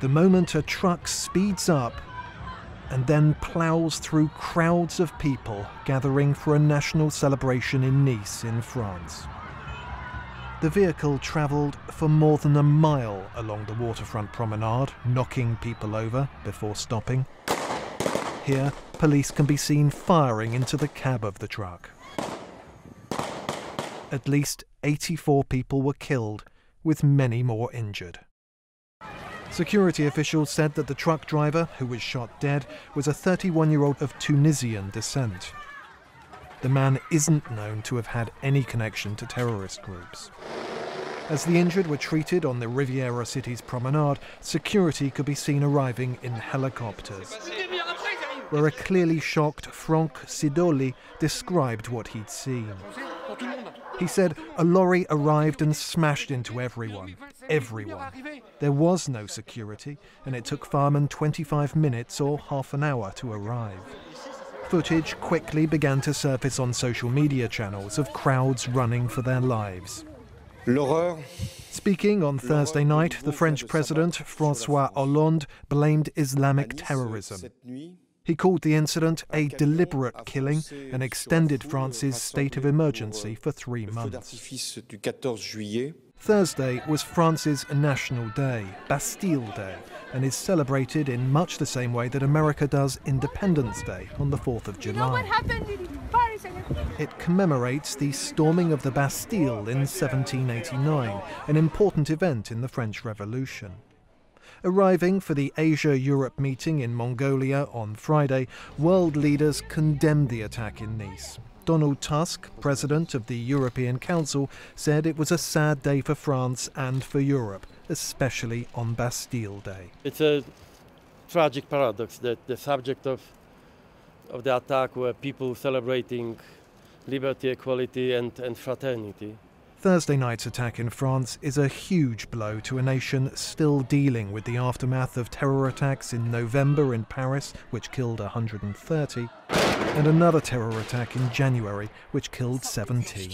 the moment a truck speeds up and then ploughs through crowds of people gathering for a national celebration in Nice, in France. The vehicle travelled for more than a mile along the waterfront promenade, knocking people over before stopping. Here, police can be seen firing into the cab of the truck. At least 84 people were killed, with many more injured. Security officials said that the truck driver, who was shot dead, was a 31 year old of Tunisian descent. The man isn't known to have had any connection to terrorist groups. As the injured were treated on the Riviera City's promenade, security could be seen arriving in helicopters. Where a clearly shocked Franck Sidoli described what he'd seen. He said a lorry arrived and smashed into everyone. Everyone. There was no security, and it took firemen 25 minutes or half an hour to arrive. Footage quickly began to surface on social media channels of crowds running for their lives. Speaking on Thursday night, the French president, Francois Hollande, blamed Islamic terrorism. He called the incident a deliberate killing and extended France's state of emergency for three months. Thursday was France's National Day, Bastille Day, and is celebrated in much the same way that America does Independence Day on the 4th of July. It commemorates the storming of the Bastille in 1789, an important event in the French Revolution. Arriving for the Asia Europe meeting in Mongolia on Friday, world leaders condemned the attack in Nice. Donald Tusk, president of the European Council, said it was a sad day for France and for Europe, especially on Bastille Day. It's a tragic paradox that the subject of, of the attack were people celebrating liberty, equality, and, and fraternity. Thursday night's attack in France is a huge blow to a nation still dealing with the aftermath of terror attacks in November in Paris, which killed 130, and another terror attack in January, which killed 17.